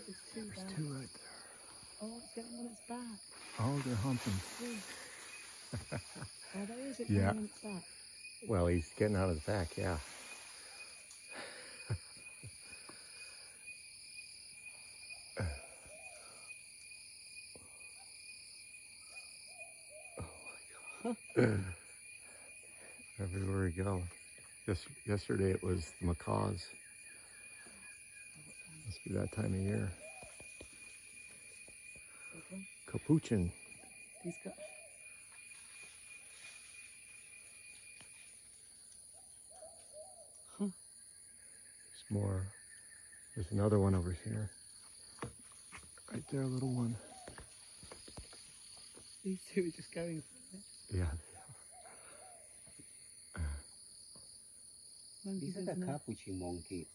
look, there's two There's there. two right there. Oh, it's getting on its back. Oh, they're humping. See? oh, there is it Yeah. going on its back. Well, he's getting out of his back, yeah. oh my God. Everywhere we go. Yes, yesterday it was the macaws. Must be that time of year. Okay. Capuchin. He's got. Huh. There's more. There's another one over here. Right there, a little one. These two are just going for it. Yeah. Monkeys Is is that a not. capuchin monkey?